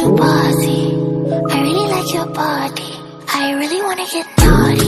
so bossy. I really like your body. I really wanna get naughty.